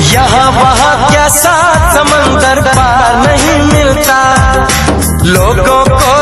यहाँ वहाँ कैसा समंदर पार नहीं मिलता। लोगों को